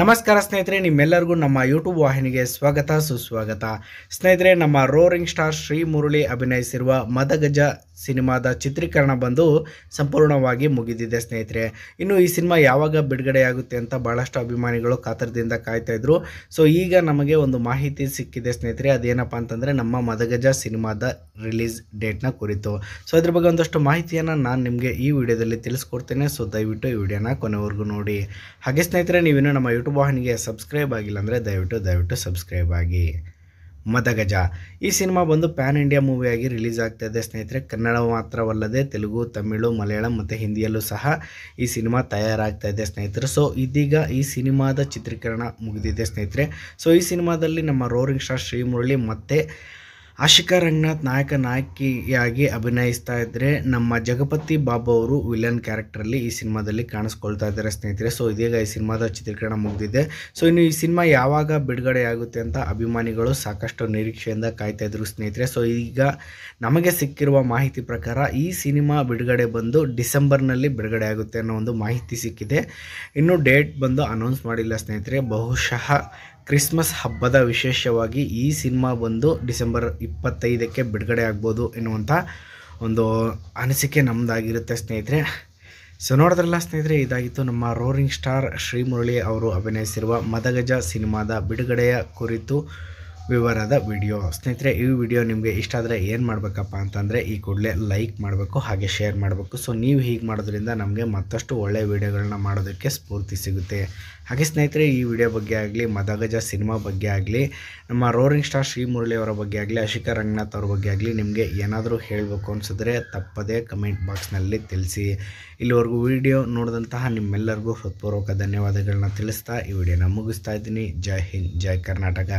ನಮಸ್ಕಾರ ಸ್ನೇಹಿತರೆ, ನಿಮ್ಮೆಲ್ಲರಿಗೂ ನಮ್ಮ ಯೂಟ್ಯೂಬ್ ವಾಹಿನಿಗೆ ಸ್ವಾಗತ, ಸುಸ್ವಾಗತ. ಸ್ನೇಹಿತರೆ, ನಮ್ಮ ರೋರಿಂಗ್ ಸ್ಟಾರ್ ಶ್ರೀ ಮುರಳಿ ಅಭಿನಯಿಸಿರುವ ಮದಗಜ ಸಿನಿಮಾದ ಚಿತ್ರೀಕರಣ ಬಂದು ಸಂಪೂರ್ಣವಾಗಿ ಮುಗಿದಿದೆ ಸ್ನೇಹಿತರೆ. ಇನ್ನು ಈ ಸಿನಿಮಾ ಯಾವಾಗ ಬಿಡುಗಡೆಯಾಗುತ್ತೆ ಅಂತ ಭಾಳಷ್ಟು ಅಭಿಮಾನಿಗಳು ಕಾತರದಿಂದ ಕಾಯ್ತಾ ಇದ್ರು. ಸೊ ಈಗ ನಮಗೆ ಒಂದು ಮಾಹಿತಿ ಸಿಕ್ಕಿದೆ ಸ್ನೇಹಿತರೆ. ಅದೇನಪ್ಪ ಅಂತಂದರೆ, ನಮ್ಮ ಮದಗಜ ಸಿನಿಮಾದ ರಿಲೀಸ್ ಡೇಟ್ನ ಕುರಿತು. ಸೊ ಅದ್ರ ಬಗ್ಗೆ ಒಂದಷ್ಟು ಮಾಹಿತಿಯನ್ನು ನಾನು ನಿಮಗೆ ಈ ವಿಡಿಯೋದಲ್ಲಿ ತಿಳಿಸ್ಕೊಡ್ತೇನೆ. ಸೊ ದಯವಿಟ್ಟು ಈ ವಿಡಿಯೋನ ಕೊನೆವರೆಗೂ ನೋಡಿ. ಹಾಗೆ ಸ್ನೇಹಿತರೆ, ನೀವಿನ್ನೂ ನಮ್ಮ ಯೂಟ್ಯೂಬ್ ವಾಹಿನಿಗೆ ಸಬ್ಸ್ಕ್ರೈಬ್ ಆಗಿಲ್ಲ ಅಂದರೆ ದಯವಿಟ್ಟು ದಯವಿಟ್ಟು ಸಬ್ಸ್ಕ್ರೈಬ್ ಆಗಿ. ಮದಗಜ. ಈ ಸಿನಿಮಾ ಬಂದು ಪ್ಯಾನ್ ಇಂಡಿಯಾ ಮೂವಿಯಾಗಿ ರಿಲೀಸ್ ಆಗ್ತಾ ಇದೆ. ಸ್ನೇಹಿತರೆ, ಕನ್ನಡ ಮಾತ್ರವಲ್ಲದೆ ತೆಲುಗು, ತಮಿಳು, ಮಲಯಾಳಂ ಮತ್ತು ಹಿಂದಿಯಲ್ಲೂ ಸಹ ಈ ಸಿನಿಮಾ ತಯಾರಾಗ್ತಾ ಇದೆ ಸ್ನೇಹಿತರೆ. ಸೊ ಇದೀಗ ಈ ಸಿನಿಮಾದ ಚಿತ್ರೀಕರಣ ಮುಗಿದಿದೆ ಸ್ನೇಹಿತರೆ. ಸೊ ಈ ಸಿನಿಮಾದಲ್ಲಿ ನಮ್ಮ ರೋರಿಂಗ್ ಸ್ಟಾರ್ ಶ್ರೀಮುರಳಿ ಮತ್ತು ಆಶಿಕಾ ರಂಗನಾಥ್ ನಾಯಕ ನಾಯಕಿಯಾಗಿ ಅಭಿನಯಿಸ್ತಾ ಇದ್ದರೆ ನಮ್ಮ ಜಗಪತಿ ಬಾಬು ಅವರು ವಿಲನ್ ಕ್ಯಾರೆಕ್ಟರಲ್ಲಿ ಈ ಸಿನಿಮಾದಲ್ಲಿ ಕಾಣಿಸ್ಕೊಳ್ತಾ ಇದ್ದಾರೆ ಸ್ನೇಹಿತರೆ. ಸೊ, ಇದೀಗ ಈ ಸಿನಿಮಾದ ಚಿತ್ರೀಕರಣ ಮುಗಿದಿದೆ. ಸೊ, ಇನ್ನು ಈ ಸಿನಿಮಾ ಯಾವಾಗ ಬಿಡುಗಡೆ ಆಗುತ್ತೆ ಅಂತ ಅಭಿಮಾನಿಗಳು ಸಾಕಷ್ಟು ನಿರೀಕ್ಷೆಯಿಂದ ಕಾಯ್ತಾ ಇದ್ರು ಸ್ನೇಹಿತರೆ. ಸೊ, ಈಗ ನಮಗೆ ಸಿಕ್ಕಿರುವ ಮಾಹಿತಿ ಪ್ರಕಾರ ಈ ಸಿನಿಮಾ ಬಿಡುಗಡೆ ಬಂದು ಡಿಸೆಂಬರ್ನಲ್ಲಿ ಬಿಡುಗಡೆ ಆಗುತ್ತೆ ಅನ್ನೋ ಒಂದು ಮಾಹಿತಿ ಸಿಕ್ಕಿದೆ. ಇನ್ನು ಡೇಟ್ ಬಂದು ಅನೌನ್ಸ್ ಮಾಡಿಲ್ಲ ಸ್ನೇಹಿತರೆ. ಬಹುಶಃ ಕ್ರಿಸ್ಮಸ್ ಹಬ್ಬದ ವಿಶೇಷವಾಗಿ ಈ ಸಿನಿಮಾ ಬಂದು ಡಿಸೆಂಬರ್ ಇಪ್ಪತ್ತೈದಕ್ಕೆ ಬಿಡುಗಡೆ ಆಗ್ಬೋದು ಎನ್ನುವಂಥ ಒಂದು ಅನಿಸಿಕೆ ನಮ್ಮದಾಗಿರುತ್ತೆ ಸ್ನೇಹಿತರೆ. ಸೊ ನೋಡಿದ್ರಲ್ಲ ಸ್ನೇಹಿತರೆ, ಇದಾಗಿತ್ತು ನಮ್ಮ ರೋರಿಂಗ್ ಸ್ಟಾರ್ ಶ್ರೀಮುರಳಿ ಅವರು ಅಭಿನಯಿಸಿರುವ ಮದಗಜ ಸಿನಿಮಾದ ಬಿಡುಗಡೆಯ ಕುರಿತು. ವಿವರದ ವಿಡಿಯೋ. ಸ್ನೇಹಿತರೆ, ಈ ವಿಡಿಯೋ ನಿಮಗೆ ಇಷ್ಟ ಆದರೆ ಏನು ಮಾಡಬೇಕಪ್ಪ ಅಂತಂದರೆ, ಈ ಕೂಡಲೇ ಲೈಕ್ ಮಾಡಬೇಕು, ಹಾಗೆ ಶೇರ್ ಮಾಡಬೇಕು. ಸೊ, ನೀವು ಹೀಗೆ ಮಾಡೋದ್ರಿಂದ ನಮಗೆ ಮತ್ತಷ್ಟು ಒಳ್ಳೆಯ ವಿಡಿಯೋಗಳನ್ನ ಮಾಡೋದಕ್ಕೆ ಸ್ಫೂರ್ತಿ ಸಿಗುತ್ತೆ. ಹಾಗೆ ಸ್ನೇಹಿತರೆ, ಈ ವಿಡಿಯೋ ಬಗ್ಗೆ ಆಗಲಿ, ಮದಗಜ ಸಿನಿಮಾ ಬಗ್ಗೆ ಆಗಲಿ, ನಮ್ಮ ರೋರಿಂಗ್ ಸ್ಟಾರ್ ಶ್ರೀ ಮುರಳಿ ಅವರ ಬಗ್ಗೆ ಆಗಲಿ, ಅಶಿಕಾ ರಂಗನಾಥ್ ಅವ್ರ ಬಗ್ಗೆ ಆಗಲಿ, ನಿಮಗೆ ಏನಾದರೂ ಹೇಳಬೇಕು ಅನಿಸಿದ್ರೆ ತಪ್ಪದೇ ಕಮೆಂಟ್ ಬಾಕ್ಸ್ನಲ್ಲಿ ತಿಳಿಸಿ. ಇಲ್ಲಿವರೆಗೂ ವಿಡಿಯೋ ನೋಡಿದಂತಹ ನಿಮ್ಮೆಲ್ಲರಿಗೂ ಹೃತ್ಪೂರ್ವಕ ಧನ್ಯವಾದಗಳನ್ನ ತಿಳಿಸ್ತಾ ಈ ವಿಡಿಯೋನ ಮುಗಿಸ್ತಾ ಇದ್ದೀನಿ. ಜೈ ಹಿಂದ್, ಜೈ ಕರ್ನಾಟಕ.